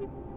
you.